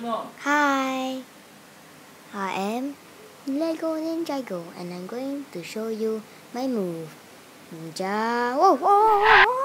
Hi, I am Lego Ninjago and I'm going to show you my move. Ninja, whoa, whoa, whoa.